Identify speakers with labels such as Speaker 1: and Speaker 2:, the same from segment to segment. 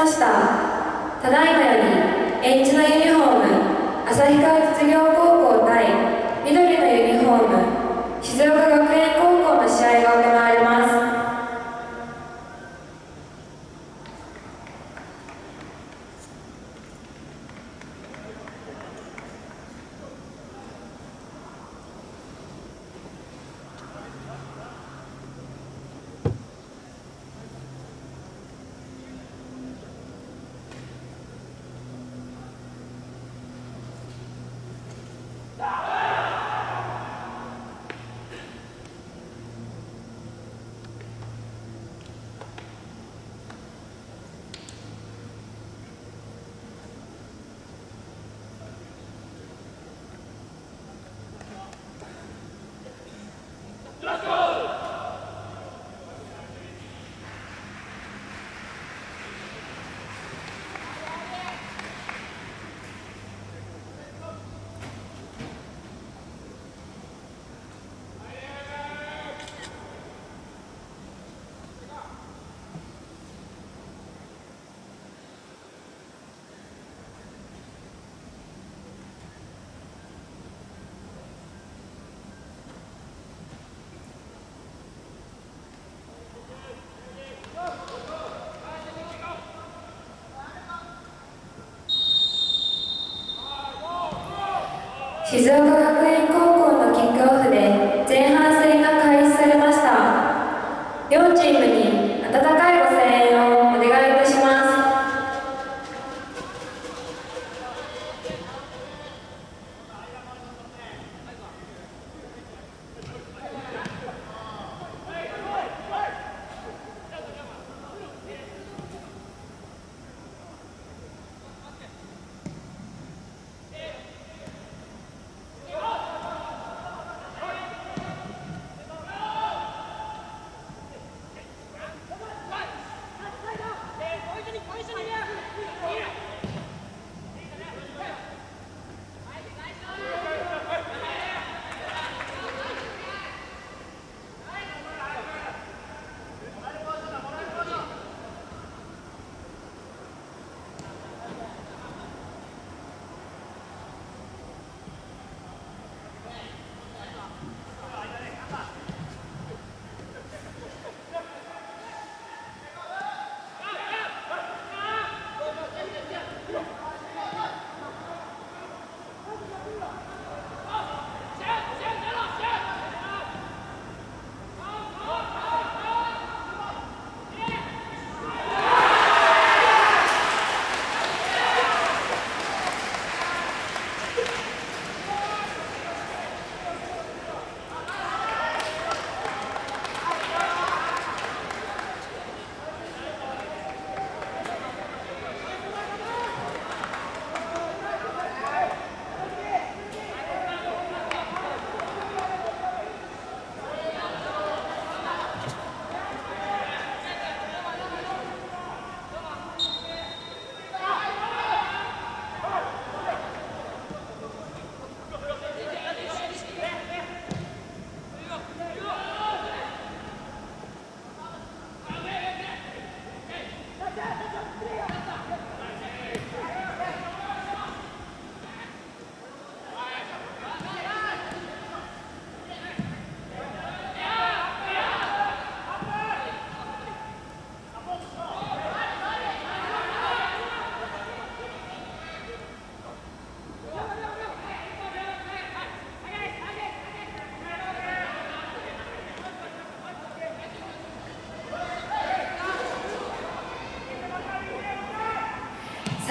Speaker 1: たせいたしました。ただいまよりエンジのユニフォーム旭川実業高校対緑のユニフォーム静岡学園高校の試合が行われます膝が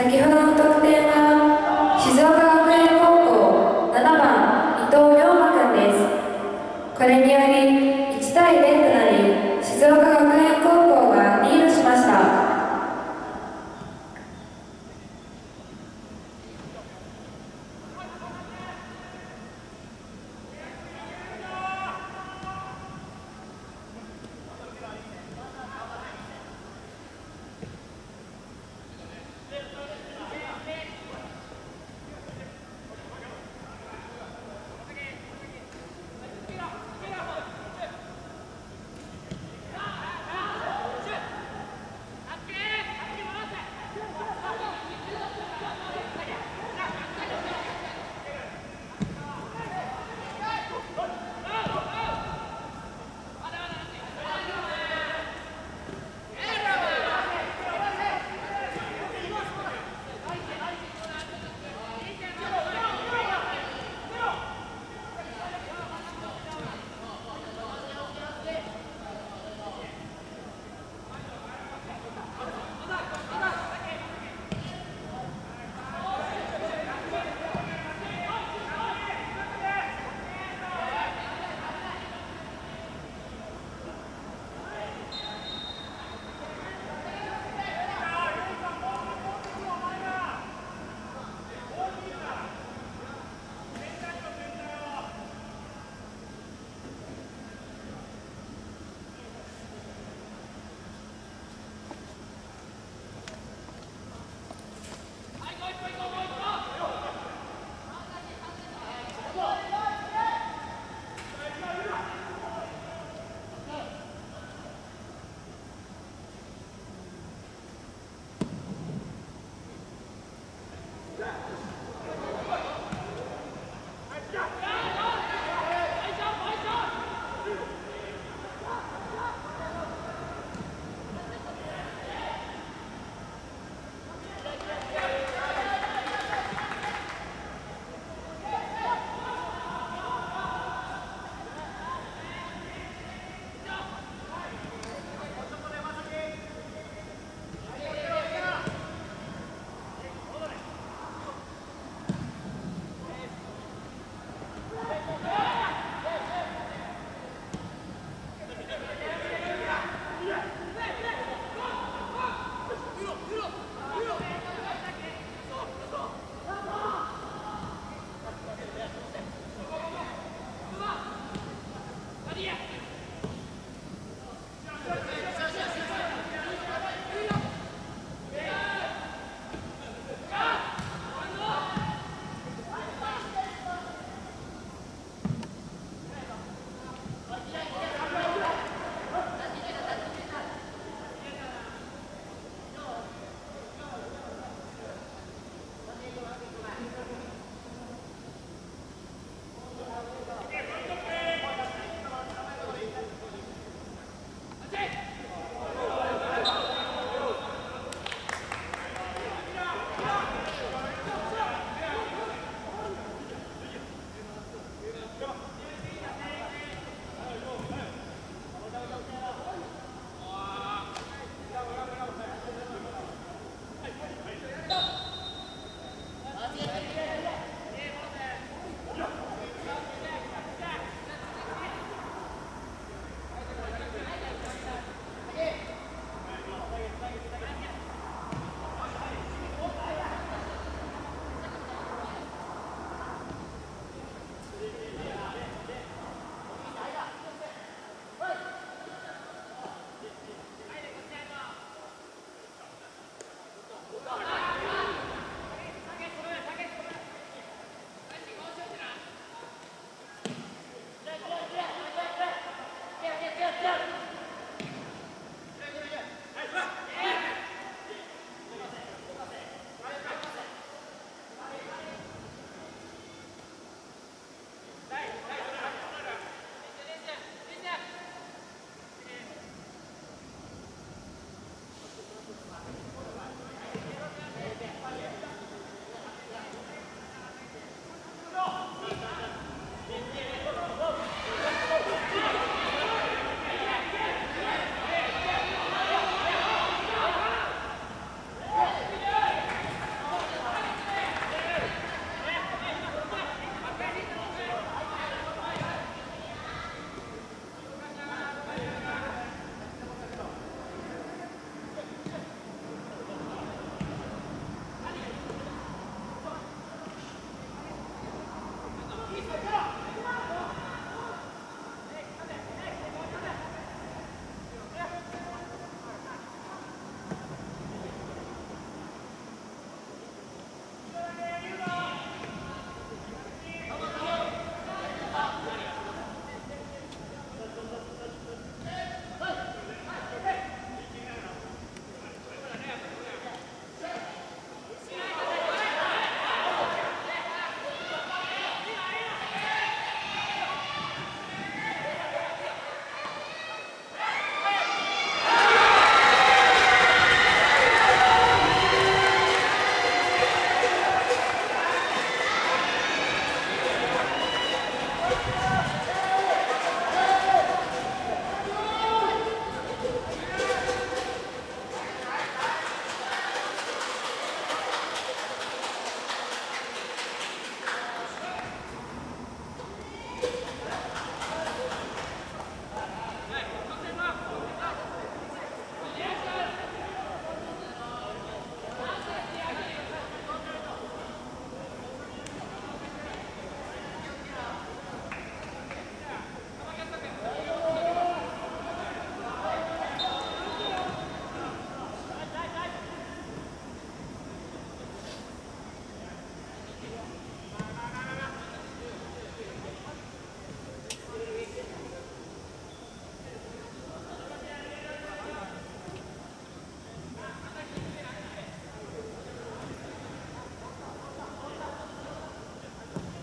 Speaker 1: 先ほどの得点は静岡学園高校7番伊藤龍馬君です。これにより
Speaker 2: こ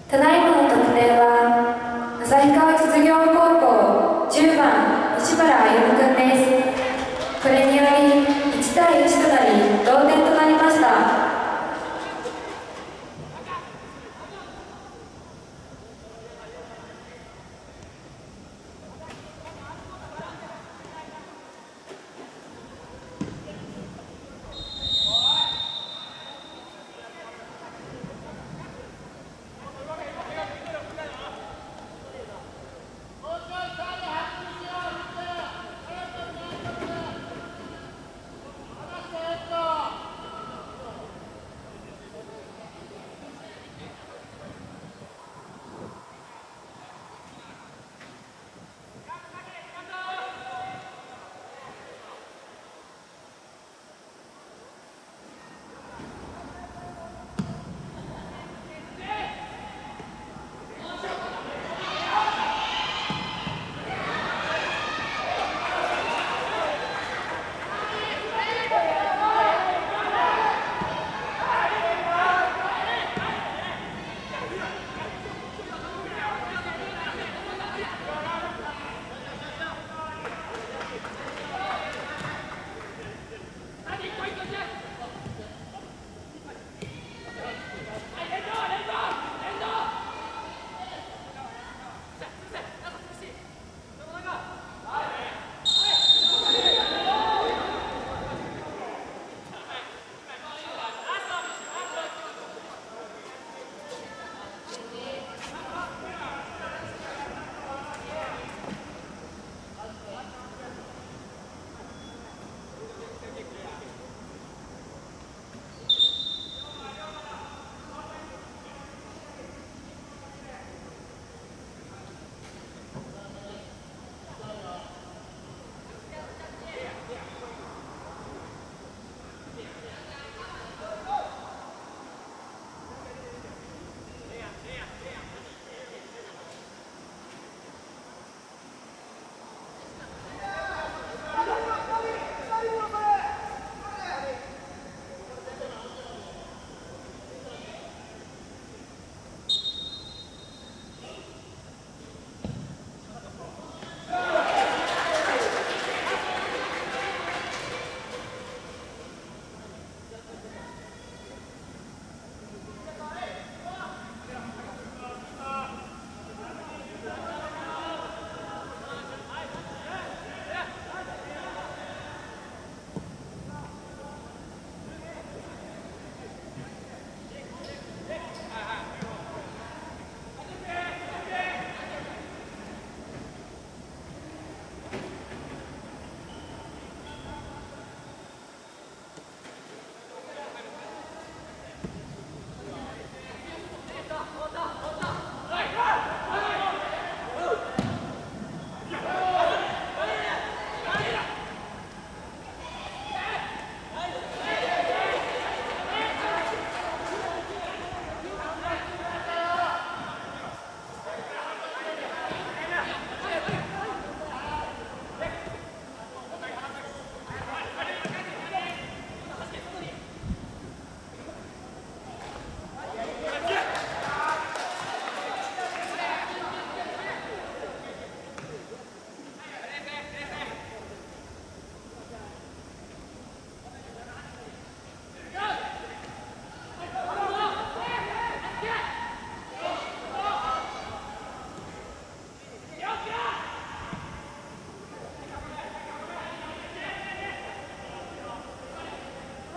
Speaker 1: ただいまの得点は旭川実業高校10番西村歩夢君です。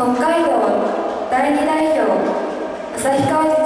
Speaker 1: 北海道第2代表旭川